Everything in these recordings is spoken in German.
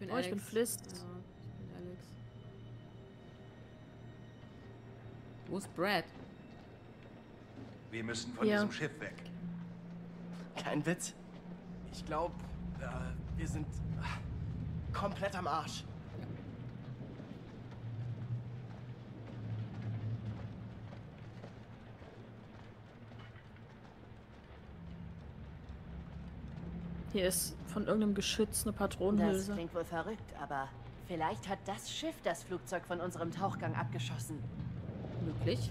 bin Oh, Alex. ich bin Flist. Ja, ich bin Alex. Wo ist Brad? Wir müssen von Ja. diesem Schiff weg. Kein Witz. Ich glaube, äh, wir sind äh, komplett am Arsch. Hier ist von irgendeinem Geschütz eine Das Patronenhülse. klingt wohl verrückt, aber vielleicht hat das Schiff das Flugzeug von unserem Tauchgang abgeschossen. Möglich.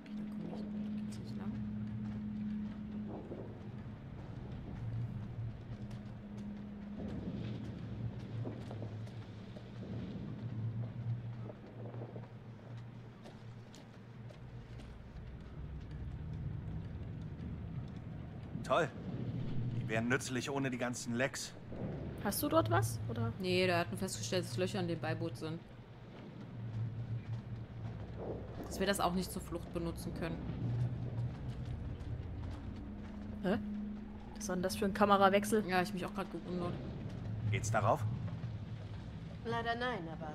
Okay, da komme ich. Geht's nicht lang? Toll. Die wären nützlich ohne die ganzen Lecks. Hast du dort was? Oder? Nee, da hatten festgestellt, dass Löcher in dem Beiboot sind. Dass wir das auch nicht zur Flucht benutzen können. Hä? Was war denn das für ein Kamerawechsel? Ja, ich mich auch gerade gewundert. Geht's darauf? Leider nein, aber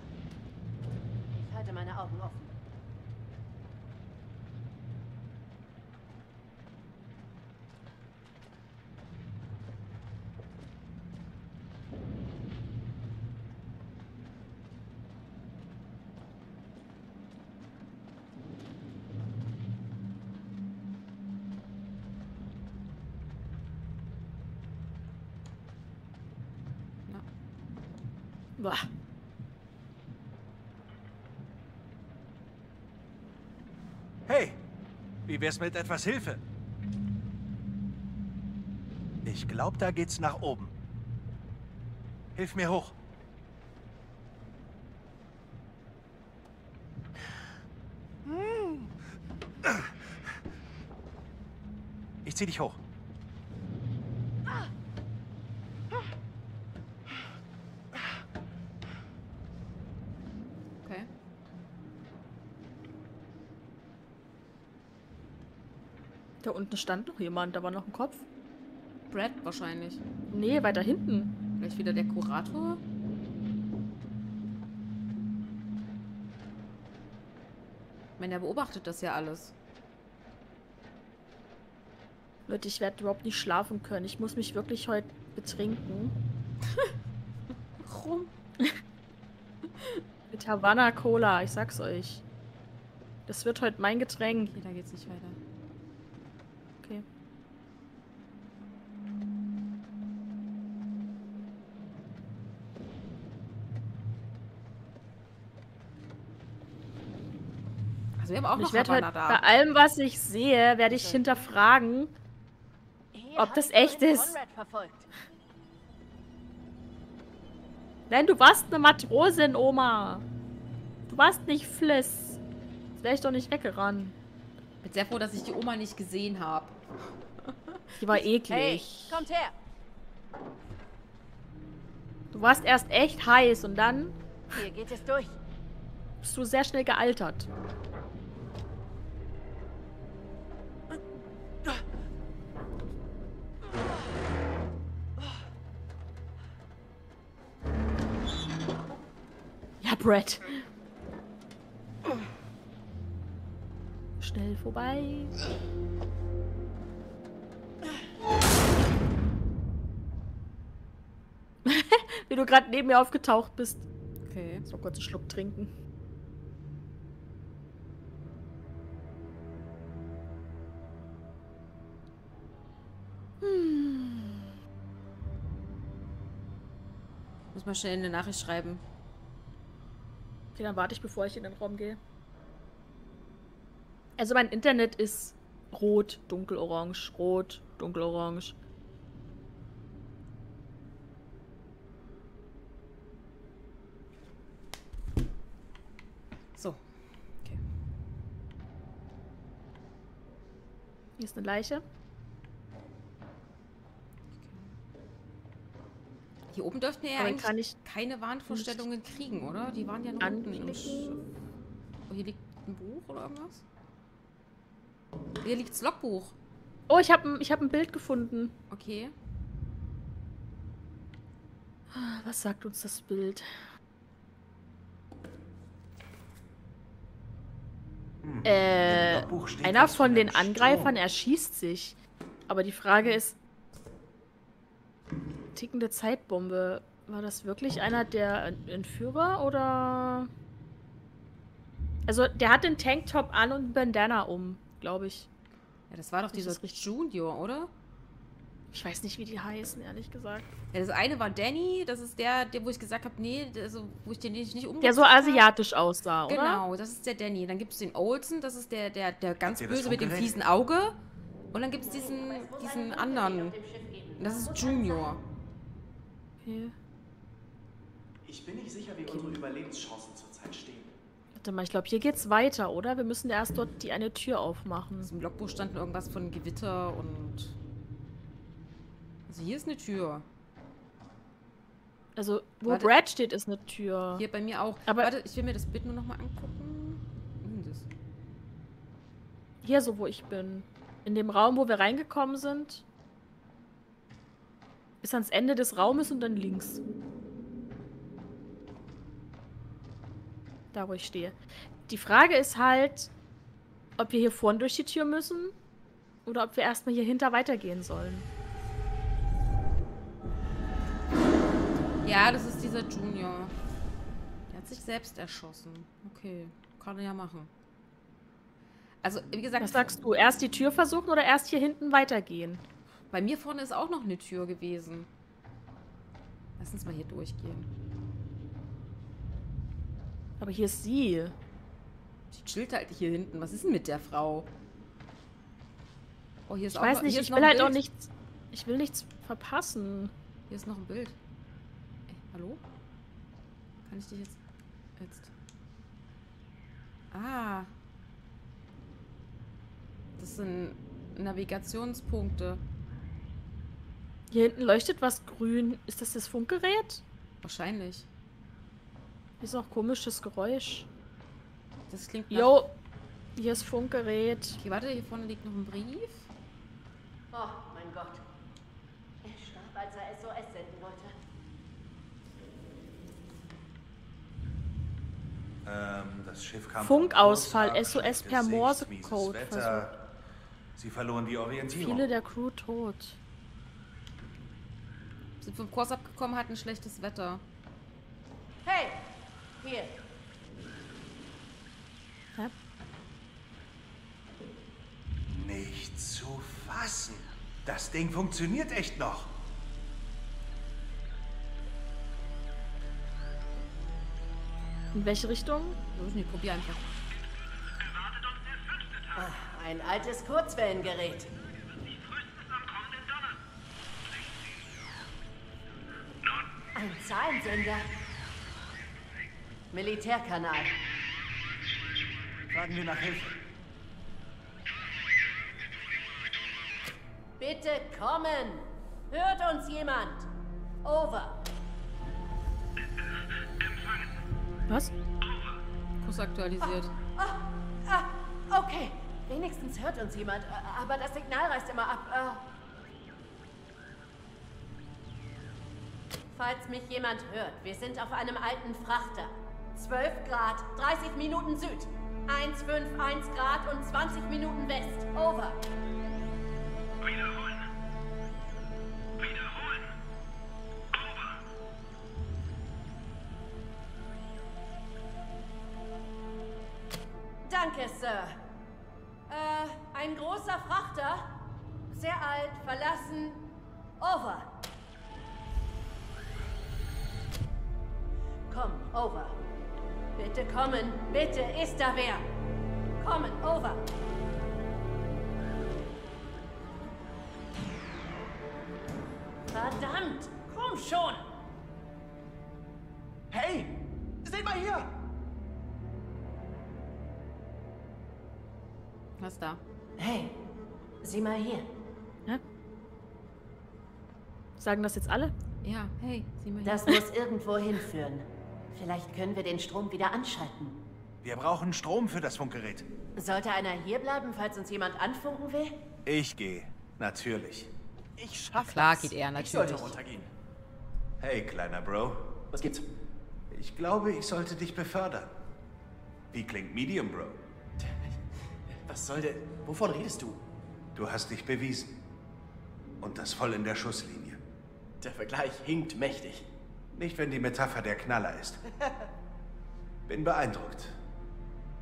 ich halte meine Augen offen. Boah. Hey, wie wär's mit etwas Hilfe? Ich glaube, da geht's nach oben. Hilf mir hoch. Ich zieh dich hoch. Okay. Da unten stand noch jemand, da war noch ein Kopf. Brad wahrscheinlich. Nee, weiter hinten. Vielleicht wieder der Kurator? Ich meine, der beobachtet das ja alles. Leute, ich werde überhaupt nicht schlafen können. Ich muss mich wirklich heute betrinken. Warum? Mit Havana Cola, ich sag's euch. Das wird heute mein Getränk. Okay, da geht's nicht weiter. Okay. Also wir haben auch noch ich werde heute Havanna bei da. allem, was ich sehe, werde ich hinterfragen. Ob das ich echt ist? Nein, du warst eine Matrosin, Oma. Du warst nicht Fliss. Jetzt wäre ich doch nicht weggerannt. bin sehr froh, dass ich die Oma nicht gesehen habe. Die war Hey, eklig. kommt her! Du warst erst echt heiß und dann Hier geht es durch. bist du sehr schnell gealtert. Brett. Schnell vorbei. Wie du gerade neben mir aufgetaucht bist. Okay. So kurz einen Schluck trinken. Muss mal schnell eine Nachricht schreiben. Okay, dann warte ich, bevor ich in den Raum gehe. Also mein Internet ist rot, dunkelorange, rot, dunkelorange. So. Okay. Hier ist eine Leiche. Hier oben dürften wir ja Aber eigentlich kann ich keine Warnvorstellungen kriegen, oder? Die waren ja nur unten im. Oh, hier liegt ein Buch oder irgendwas? Hier liegt das Logbuch. Oh, ich habe ich hab ein Bild gefunden. Okay. Was sagt uns das Bild? Hm. Äh, einer von den Angreifern erschießt sich. Aber die Frage ist, tickende Zeitbombe, war das wirklich einer der Entführer oder... Also, der hat den Tanktop an und einen Bandana um, glaube ich. Ja, das war doch dieser? Junior, oder? Ich weiß nicht, wie die heißen, ehrlich gesagt. Ja, das eine war Danny, das ist der, der wo ich gesagt habe, nee, also, wo ich den nicht, nicht umgebracht Der so asiatisch aussah, oder? Genau, das ist der Danny. Dann gibt es den Olsen, das ist der, der, der ganz böse mit dem fiesen Auge. Und dann gibt es diesen, diesen anderen. Das ist Junior. Okay. Ich bin nicht sicher, wie unsere Überlebenschancen zurzeit stehen. Warte mal, ich glaube, hier geht's weiter, oder? Wir müssen erst dort die eine Tür aufmachen. Also Im Logbuch stand irgendwas von Gewitter und. Also hier ist eine Tür. Also, wo Warte. Brad steht, ist eine Tür. Hier bei mir auch. Aber- Warte, ich will mir das Bild nur nochmal angucken. Wo ist denn das? Hier, so wo ich bin. In dem Raum, wo wir reingekommen sind. Ist ans Ende des Raumes und dann links. Da, wo ich stehe. Die Frage ist halt, ob wir hier vorne durch die Tür müssen oder ob wir erstmal hier hinter weitergehen sollen. Ja, das ist dieser Junior. Der hat sich selbst erschossen. Okay, kann er ja machen. Also, wie gesagt, Was sagst du? Erst die Tür versuchen oder erst hier hinten weitergehen? Bei mir vorne ist auch noch eine Tür gewesen. Lass uns mal hier durchgehen. Aber hier ist sie. Die chillt halt hier hinten. Was ist denn mit der Frau? Oh, hier ist Ich auch weiß noch, nicht, ich will halt auch nichts. Ich will nichts verpassen. Hier ist noch ein Bild. Ey, hallo? Kann ich dich jetzt. Jetzt. Ah. Das sind Navigationspunkte. Hier hinten leuchtet was grün. Ist das das Funkgerät? Wahrscheinlich. Hier ist auch komisches Geräusch. Das klingt nach... Jo, hier ist Funkgerät. Okay, warte, hier vorne liegt noch ein Brief. Oh, mein Gott. Er starb, als er SOS senden wollte. Ähm, das Schiff kam Funkausfall, SOS per Morsecode. Sie verloren die Orientierung. Viele der Crew tot. Sind vom Kurs abgekommen, hatten schlechtes Wetter. Hey! Hier. Hä? Nicht zu fassen. Das Ding funktioniert echt noch. In welche Richtung? Weiß nicht, probier einfach. Ah, ein altes Kurzwellengerät. Ein Zahlensender. Militärkanal. Fragen wir nach Hilfe. Bitte kommen! Hört uns jemand? Over. Was? Kurs aktualisiert. Ah, ah, okay. Wenigstens hört uns jemand, aber das Signal reißt immer ab. Falls mich jemand hört, wir sind auf einem alten Frachter. 12 Grad, 30 Minuten Süd. 151 Grad und 20 Minuten West. Over. Seht mal hier! Was da? Hey, sieh mal hier. Hä? Sagen das jetzt alle? Ja, hey, sieh mal hier. Das muss irgendwo hinführen. Vielleicht können wir den Strom wieder anschalten. Wir brauchen Strom für das Funkgerät. Sollte einer hierbleiben, falls uns jemand anfunken will? Ich gehe. Natürlich. Ich schaff Klar das. geht er, Ich sollte natürlich. runtergehen. Hey, kleiner Bro. Was gibt's? Ich glaube, ich sollte dich befördern. Wie klingt Medium, Bro? Was soll der... Wovon redest du? Du hast dich bewiesen. Und das voll in der Schusslinie. Der Vergleich hinkt mächtig. Nicht, wenn die Metapher der Knaller ist. Bin beeindruckt.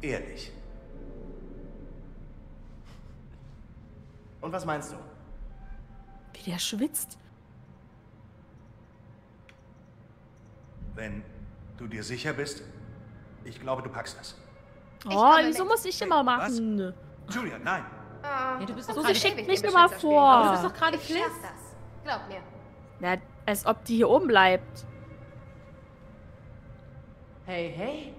Ehrlich. Und was meinst du? Wie der schwitzt. Wenn du dir sicher bist, ich glaube, du packst das. Oh, wieso muss ich immer was? machen? Julia, nein. Ah, Ja, du bist doch So, gerade sie schickt mich immer Beschützer vor. Du bist doch gerade Fliss. das. Glaub mir. Na, als ob die hier oben bleibt. Hey, hey.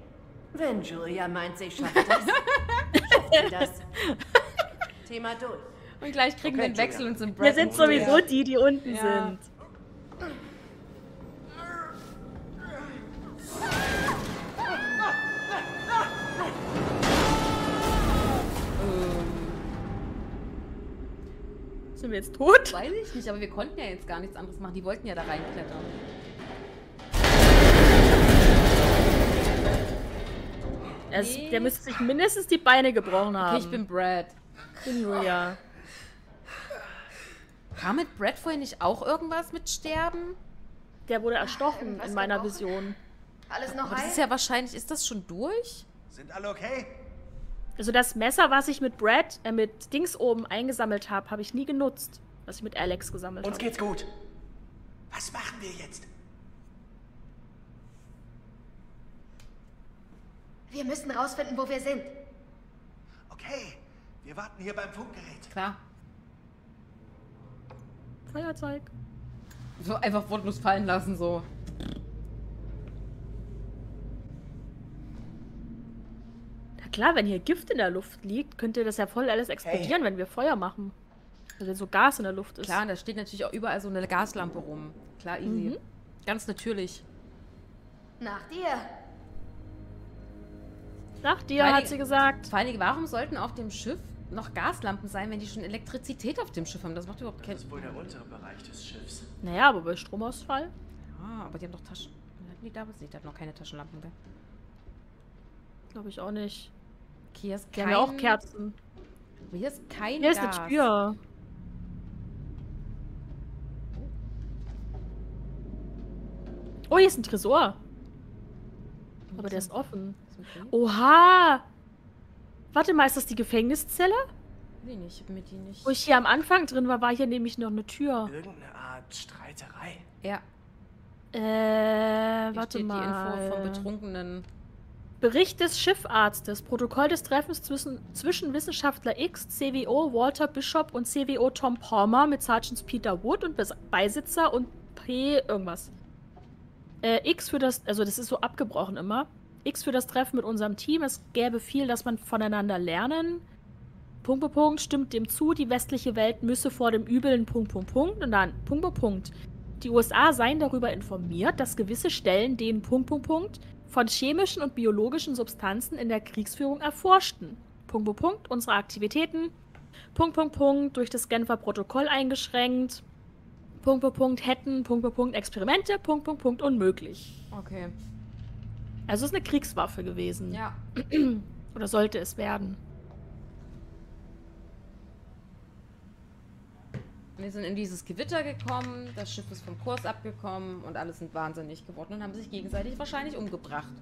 Wenn Julia meint, sie schafft das, schafft sie das. Thema durch. Und gleich kriegen Okay, wir einen Wechsel und sind Wir Brad sind und sowieso die, die unten Ja. sind. Sind wir jetzt tot? Weiß ich nicht, aber wir konnten ja jetzt gar nichts anderes machen. Die wollten ja da reinklettern. Nee. der müsste sich mindestens die Beine gebrochen haben. Okay, ich bin Brad. bin Julia. War mit Brad vorhin nicht auch irgendwas mit Sterben? Der wurde erstochen irgendwas in meiner gebrochen? Vision. Alles noch Aber das ist ja wahrscheinlich, ist das schon durch? Sind alle okay? Also das Messer, was ich mit Brad, äh, mit Dings oben eingesammelt habe, habe ich nie genutzt. Was ich mit Alex gesammelt Uns habe. geht's gut. Was machen wir jetzt? Wir müssen rausfinden, wo wir sind. Okay, wir warten hier beim Funkgerät. Klar. Feuerzeug. So einfach wortlos fallen lassen, so. Klar, wenn hier Gift in der Luft liegt, könnte das ja voll alles explodieren, wenn wir Feuer machen. Also wenn so Gas in der Luft ist. Klar, und da steht natürlich auch überall so eine Gaslampe rum. Klar, easy. Mhm. Ganz natürlich. Nach dir. Nach dir, Weil hat sie gesagt. Vor allen Dingen, warum sollten auf dem Schiff noch Gaslampen sein, wenn die schon Elektrizität auf dem Schiff haben? Das macht überhaupt keinen Das ist wohl der untere Bereich des Schiffs. Naja, aber bei Stromausfall. Ah, aber die haben doch Taschen. Hatten die damals nicht? Die hatten noch keine Taschenlampen, gell? Glaube ich auch nicht. Okay, hier ist kein... haben ja auch Kerzen. Aber Hier ist kein Hier ist Gas. eine Tür. Oh, hier ist ein Tresor. Aber der ist offen. Oha! Warte mal, ist das die Gefängniszelle? Nee, nicht, ich hab mir die nicht. Wo ich hier am Anfang drin war, war hier nämlich noch eine Tür. Irgendeine Art Streiterei. Ja, Äh, hier warte steht mal. die Info vom Betrunkenen. Bericht des Schiffarztes. Protokoll des Treffens zwischen, zwischen Wissenschaftler X, CWO Walter Bishop und CWO Tom Palmer mit Sergeants Peter Wood und Beisitzer und P irgendwas. Äh, X für das, also das ist so abgebrochen immer. X für das Treffen mit unserem Team. Es gäbe viel, dass man voneinander lernen. Punkt, Punkt, Punkt, stimmt dem zu, die westliche Welt müsse vor dem Übeln, Punkt, Punkt, Punkt. Und dann, Punkt, Punkt, Punkt. Die USA seien darüber informiert, dass gewisse Stellen den Punkt, Punkt, Punkt von chemischen und biologischen Substanzen in der Kriegsführung erforschten. Punkt, Punkt, Punkt. Unsere Aktivitäten. Punkt, Punkt, Punkt. Durch das Genfer Protokoll eingeschränkt. Punkt, Punkt, Punkt. Hätten. Punkt, Punkt, Punkt. Experimente. Punkt, Punkt, Punkt. Unmöglich. Okay. Also es ist eine Kriegswaffe gewesen. Ja. Oder sollte es werden. Wir sind in dieses Gewitter gekommen, das Schiff ist vom Kurs abgekommen und alle sind wahnsinnig geworden und haben sich gegenseitig wahrscheinlich umgebracht.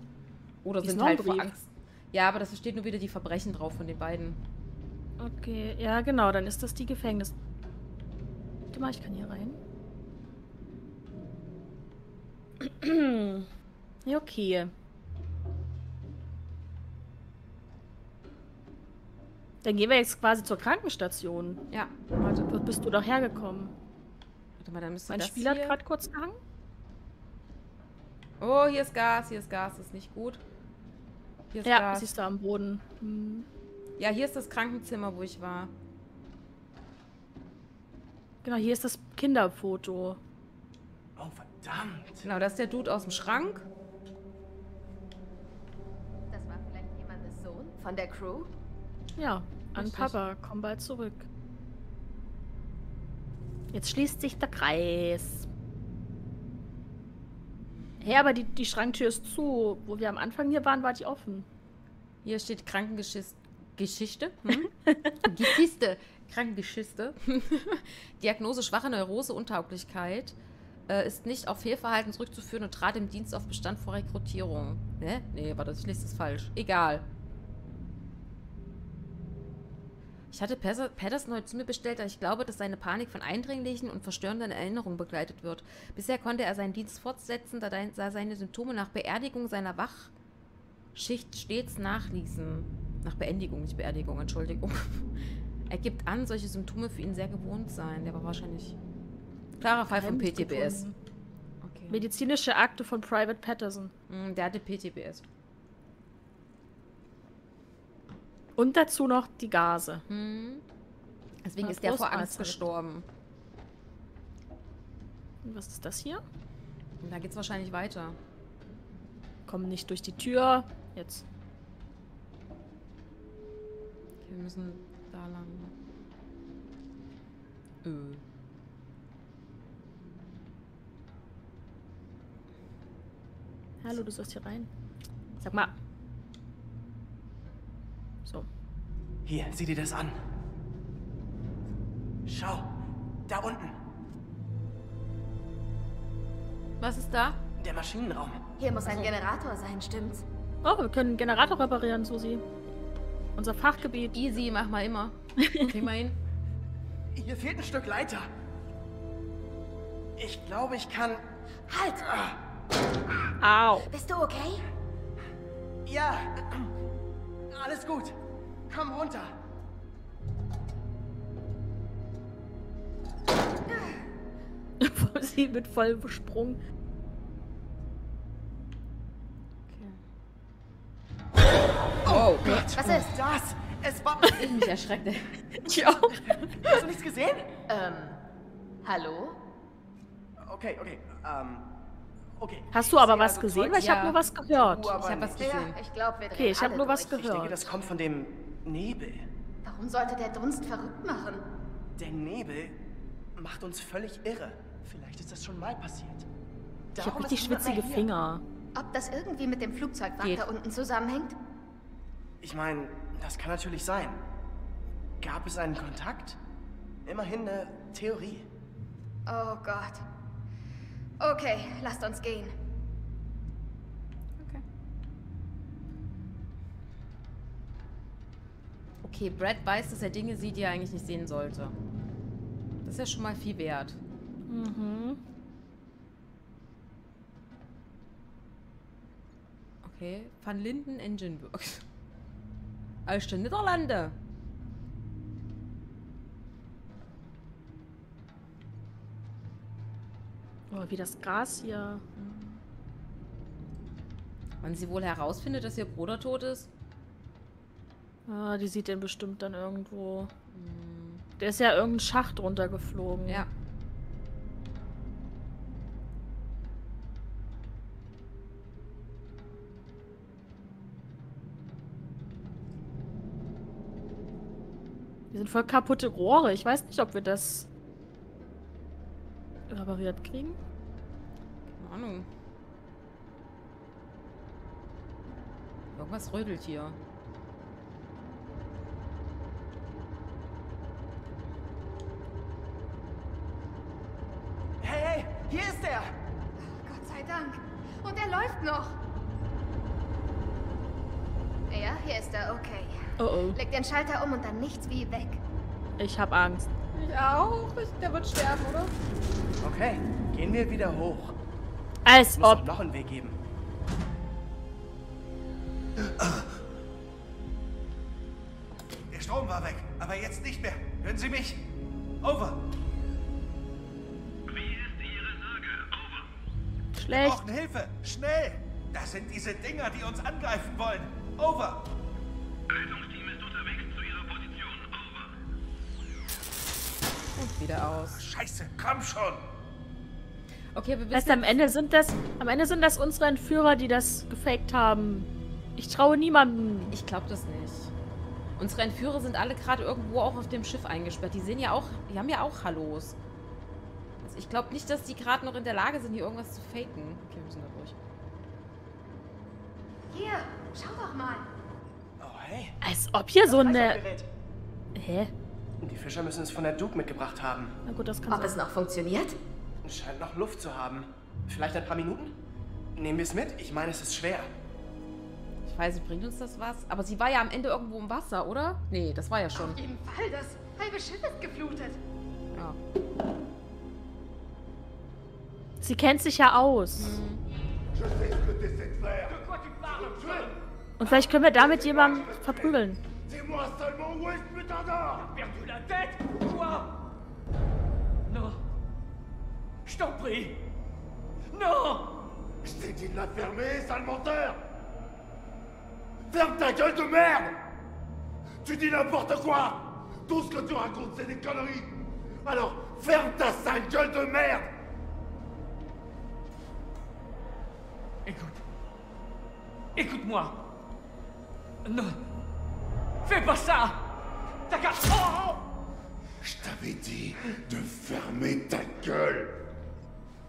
Oder ist sind halt vor. Angst. Ja, aber das steht nur wieder die Verbrechen drauf von den beiden. Okay, ja genau, dann ist das die Gefängnis. Warte mal, ich kann hier rein. Ja, okay. Dann gehen wir jetzt quasi zur Krankenstation. Ja, warte, Wo bist du doch hergekommen? warte mal, dann müsste Mein das Spiel hat hier... gerade kurz gehangen. Oh, hier ist Gas, hier ist Gas, das ist nicht gut. Hier ist Ja, Gas. siehst du am Boden. Hm. Ja, hier ist das Krankenzimmer, wo ich war. Genau, hier ist das Kinderfoto. Oh, verdammt. Genau, das ist der Dude aus dem Schrank. Das war vielleicht jemand Von der Crew? Ja, an Richtig. Papa. Komm bald zurück. Jetzt schließt sich der Kreis. Hey, aber die, die Schranktür ist zu. Wo wir am Anfang hier waren, war die offen. Hier steht Krankengeschichte. Geschichte? Hm? Geschichte. Krankengeschichte. Diagnose schwache Neurose, Untauglichkeit. Äh, ist nicht auf Fehlverhalten zurückzuführen und trat im Dienst auf Bestand vor Rekrutierung. Ne? Nee, warte, ich lese das falsch. Egal. Ich hatte Patterson heute zu mir bestellt, da ich glaube, dass seine Panik von eindringlichen und verstörenden Erinnerungen begleitet wird. Bisher konnte er seinen Dienst fortsetzen, da seine Symptome nach Beerdigung seiner Wachschicht stets nachließen. Nach Beendigung, nicht Beerdigung, Entschuldigung. Er gibt an, solche Symptome für ihn sehr gewohnt seien. Der war wahrscheinlich klarer Fall von PTBS. Okay. Medizinische Akte von Private Patterson. Mm, Der hatte PTBS. Und dazu noch die Gase. Hm. Deswegen ist der vor Angst gestorben. Und was ist das hier? Und da geht's wahrscheinlich weiter. Kommen nicht durch die Tür. Jetzt. Okay, wir müssen da lang. Öh. Hallo, du sollst hier rein. Sag mal. So. Hier, sieh dir das an. Schau, da unten, Was ist da? der Maschinenraum. Hier muss ein Generator sein, stimmt's? Oh, wir können einen Generator reparieren, Susi. Unser Fachgebiet. Easy, mach mal immer. Kriegen wir hin. Hier fehlt ein Stück Leiter. Ich glaube, ich kann. Halt! Au. Bist du okay? Ja, alles gut. Komm runter. Sie mit vollem Sprung. Oh, Was ist? Das! Es war. ich mich erschreckt. ey. Ich auch. Hast du nichts gesehen? Ähm, hallo? Okay, okay. Ähm. Okay. Hast du aber was also gesehen? Weil ich Ja. habe nur was gehört. Ich hab was nicht. Ja, gesehen. ich glaube, wir Okay, ich habe nur was durch. Ich denke, gehört. das kommt von dem Nebel. Warum sollte der Dunst verrückt machen? Der Nebel macht uns völlig irre. Vielleicht ist das schon mal passiert. Ich habe Darum richtig schwitzige. Finger. Ob das irgendwie mit dem Flugzeugwrack Geht. da unten zusammenhängt? Ich meine, das kann natürlich sein. Gab es einen Kontakt? Immerhin eine Theorie. Oh Gott. Okay, lasst uns gehen. Okay, Brad weiß, dass er Dinge sieht, die er eigentlich nicht sehen sollte. Das ist ja schon mal viel wert. Mhm. Okay. Van Linden Engine Works. Aus den Niederlande. Oh, wie das Gras hier. Wann sie wohl herausfindet, dass ihr Bruder tot ist? Ah, die sieht den bestimmt dann irgendwo. Der ist ja irgendein Schacht runtergeflogen. Ja. Die sind voll kaputte Rohre. Ich weiß nicht, ob wir das repariert kriegen. Keine Ahnung. Irgendwas rödelt hier. Hier ist er! Gott sei Dank. Und er läuft noch. Ja, hier ist er, okay. Oh oh. Leg den Schalter um und dann nichts wie weg. Ich hab Angst. Ich auch. Der wird sterben, oder? Okay, gehen wir wieder hoch. Als Muss ob. noch einen Weg geben. Der Strom war weg, aber jetzt nicht mehr. Hören Sie mich? Over. Over. Wir Schlecht. brauchen Hilfe. Schnell. Das sind diese Dinger, die uns angreifen wollen. Over. Rettungsteam ist unterwegs zu Ihrer Position. Over. Und wieder aus. Scheiße, komm schon. Okay, wir Weißt wissen. du, am Ende sind das, am Ende sind das unsere Entführer, die das gefaked haben. Ich traue niemandem. Ich glaube das nicht. Unsere Entführer sind alle gerade irgendwo auch auf dem Schiff eingesperrt. Die sehen ja auch, die haben ja auch Hallos. Ich glaube nicht, dass die gerade noch in der Lage sind, hier irgendwas zu faken. Okay, wir müssen da durch. Hier, schau doch mal. Oh, hey. Als ob hier so eine... Hä? Die Fischer müssen es von der Duke mitgebracht haben. Na gut, das kann Ob sein. es noch funktioniert? Scheint noch Luft zu haben. Vielleicht ein paar Minuten? Nehmen wir es mit? Ich meine, es ist schwer. Ich weiß nicht, bringt uns das was? Aber sie war ja am Ende irgendwo im Wasser, oder? Nee, das war ja schon. Auf jeden Fall, das halbe Schiff ist geflutet. Ja. Sie kennt sich ja aus. Und vielleicht können wir damit jemanden verprügeln. Je t'en prie. Non Je t'ai dit de la fermer, sale menteur Ferme ta gueule de merde Tu dis n'importe quoi Tout ce que tu racontes, c'est des conneries Alors, ferme ta sale gueule de merde Écoute. Écoute-moi. Non. Fais pas ça T'as qu'à... Oh Je t'avais dit de fermer ta gueule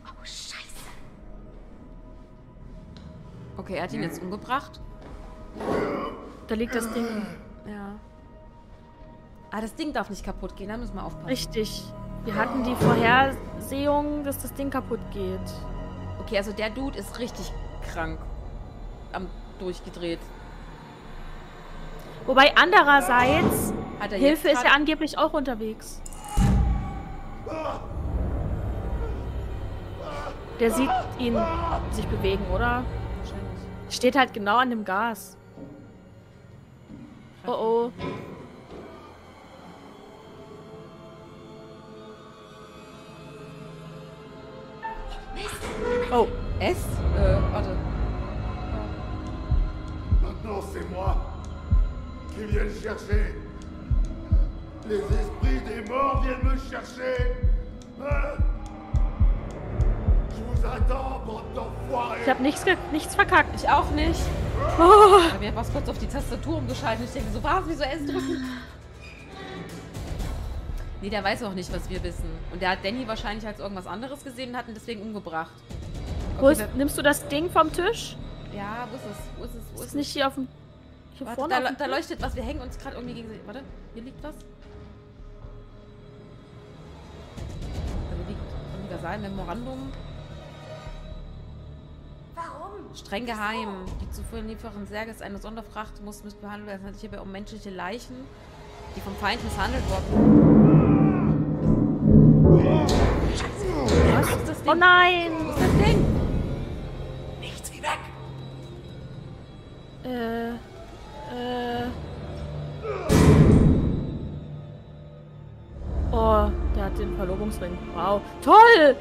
Oh, scheiße. Okay, er hat ihn jetzt umgebracht. Da liegt das Ding. Ja. Ah, das Ding darf nicht kaputt gehen, da müssen wir aufpassen. Richtig. Wir hatten die Vorhersehung, dass das Ding kaputt geht. Okay, also der Dude ist richtig krank. Am durchgedreht. Wobei andererseits, er Hilfe ist ja angeblich auch unterwegs. Der sieht ihn sich bewegen, oder? Steht halt genau an dem Gas. Oh oh. Oh, S? Äh, warte. Maintenant, c'est moi qui viens chercher. Les esprits des morts viennent me chercher. Je vous attends, bande d'enfoirés. ich habe nichts, nichts verkackt. Ich auch nicht. Oh, Ich habe was kurz auf die Tastatur umgeschaltet. Ich denke so, was? Wieso S drücken? Nee, der weiß auch nicht, was wir wissen. Und der hat Danny wahrscheinlich als irgendwas anderes gesehen und hat ihn deswegen umgebracht. wo ist, nimmst du das Ding vom Tisch? Ja, wo ist es? Wo ist es? Wo Ist ist nicht hier auf dem. Hier Warte, vorne da, auf le- dem da leuchtet was. Wir hängen uns gerade irgendwie gegen... Warte, hier liegt was. Da liegt Universal Memorandum. Warum? Streng geheim. Die zuvor liefernden Särge ist eine Sonderfracht, muss missbehandelt werden. Es handelt sich hierbei um menschliche Leichen, die vom Feind misshandelt wurden. Was ist das Ding? Oh nein! Wo ist das Ding? Nichts wie weg! Äh. Äh. Oh, der hat den Verlobungsring. Wow. Toll!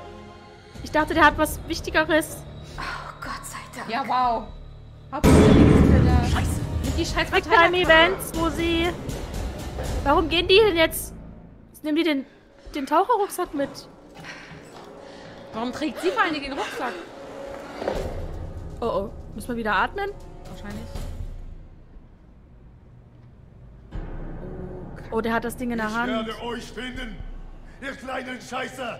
Ich dachte, der hat was Wichtigeres. Oh, Gott sei Dank. Ja, wow. Scheiße. Nimm die scheiß Events, wo sie. Warum gehen die denn jetzt? Jetzt nehmen die den, den Taucherrucksack mit. Warum trägt sie vor allen Dingen den Rucksack? Oh oh. Müssen wir wieder atmen? Wahrscheinlich. Oh, der hat das Ding in der Ich Hand. werde euch finden, ihr kleinen Scheiße!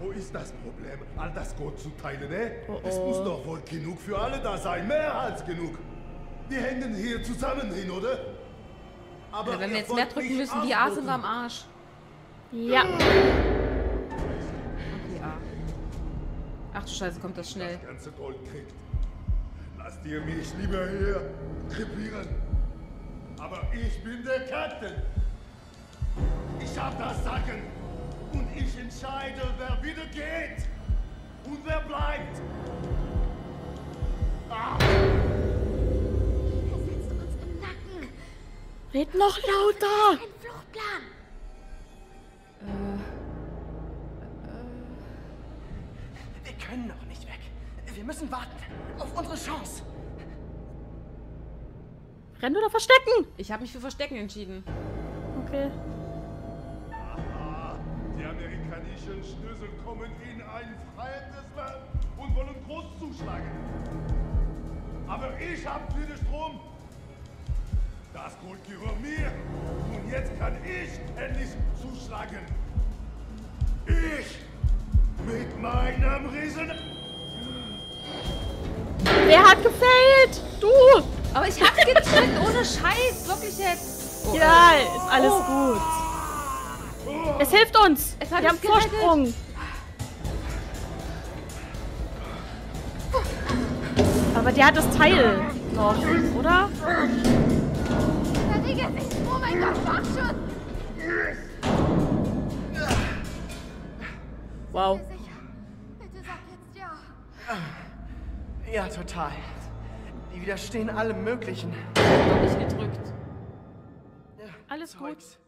Wo ist das Problem, all das Gold zu teilen, eh? Oh, Es oh. muss doch wohl genug für alle da sein, mehr als genug. Wir hängen hier zusammen hin, oder? Aber Ja, wenn wir jetzt mehr drücken müssen, wie A, sind wir am. Arsch. Ja. Okay, A. Ach du Scheiße, kommt das schnell. Das ganze Gold kriegt. Lasst ihr mich lieber hier krepieren. Aber ich bin der Captain. Ich hab das Sagen. Und ich entscheide, wer wieder geht. Und wer bleibt. Ah, Red noch lauter! Ein Fluchtplan. Wir können noch nicht weg. Wir müssen warten. Auf unsere Chance. Rennen oder verstecken? Ich habe mich für Verstecken entschieden. Okay. ah, die amerikanischen Schnösel kommen in ein freies Land und wollen groß zuschlagen. Aber ich hab viel Strom. Das Gold gehört mir. Und jetzt kann ich endlich zuschlagen. Ich mit meinem Riesen... Wer hat gefailt? Du! Aber ich hab's gekriegt, ohne Scheiß. Wirklich jetzt. Oh, Ja, ist alles gut. Es hilft uns. Es hat Wir haben. Vorsprung. Aber der hat das Teil noch, oder? Verriegel sich! Oh mein Gott, Wachschuss! Wow. Bitte sag jetzt ja. Ja, total. Die widerstehen allem Möglichen. Nicht gedrückt. Alles gut. Zeugs.